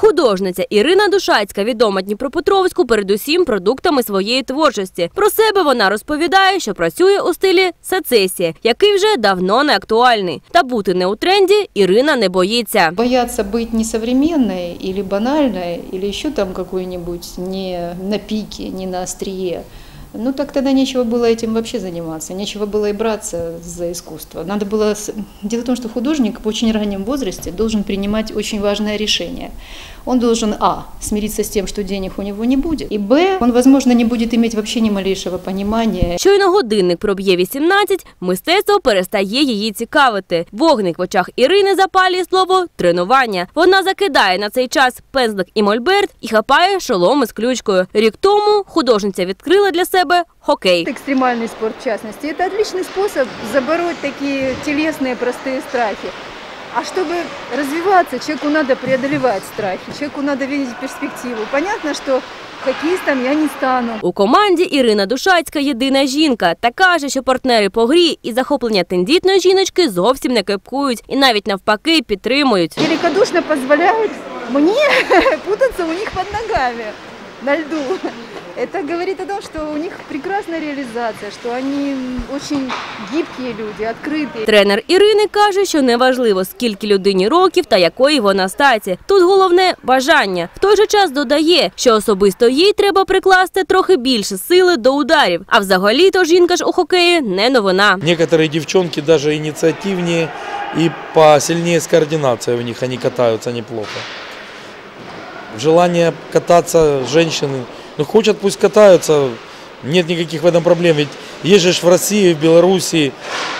Художниця Ірина Душацька відома Дніпропетровську передусім продуктами своєї творчості. Про себе вона розповідає, що працює у стилі сецесія, який вже давно не актуальний. Та бути не у тренді Ірина не боїться. Бояться быть несовременной або банальною, або ще там якою небудь не на піки, не на острие. Ну так тогда нечего было этим вообще заниматься, нечего было и браться за искусство. Надо было... с- Дело в том, что художник в очень раннем возрасте должен принимать очень важное решение. Он должен, а, смириться с тем, что денег у него не будет, и, б, он, возможно, не будет иметь вообще ни малейшего понимания Щойно годинник проб'є 18, мистецтво перестає її цікавити. Вогник в очах Ірини запалює слово тренування. Вона закидає на цей час пензлик і мольберт і хапає шоломи з ключкою. Рік тому художниця відкрила для себе хокей. Экстремальный спорт, в частности, это отличный способ забороть такие телесные простые страхи. А чтобы развиваться, человеку надо преодолевать страхи, человеку надо видеть перспективу. Понятно, что хоккеистом я не стану. У команді Ірина Душацька єдина жінка та каже, що партнери по грі і захоплення тендітної жіночки зовсім не кепкують і навіть навпаки підтримують. Великодушно позволяют мне путаться у них под ногами на льду. Это говорит о том, что у них прекрасная реализация, что они очень гибкие люди, открытые. Тренер Ірини каже, що неважливо, скільки людині років та якої вона статі. Тут головне бажання. В той же час додає, що особисто їй треба прикласти трохи більше сили до ударів. А взагалі-то жінка ж у хокеї не новина. Некоторые девчонки даже инициативнее и посильнее с координацией у них, они катаются неплохо. Желание кататься женщины, ну хотят пусть катаются, нет никаких в этом проблем. Ведь есть же ж в России, в Белоруссии,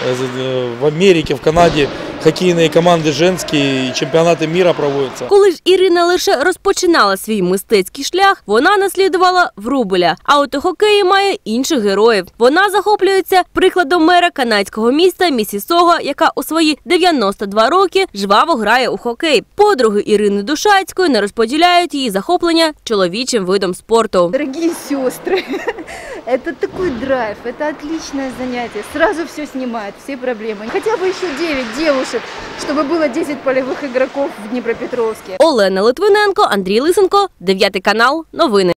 э, э, в Америке, в Канаде хоккейные команды женские, и чемпионаты мира проводятся. Коли ж Ірина лише розпочинала свій мистецький шлях, вона наслідувала Врубеля. А от у хокеї має інших героїв. Вона захоплюється прикладом мера канадського міста Місісога, яка у свої 92 роки жваво грає у хокей. Подруги Ірини Душацької не розподіляють її захоплення чоловічим видом спорту. Дорогие сестры, это такой драйв, это отличное занятие. Сразу все снимает, все проблемы. Хотя бы еще 9 девушек, чтобы было 10 полевых игроков в Днепропетровске. Олена Литвиненко, Андрій Лисенко, 9 канал. Новини.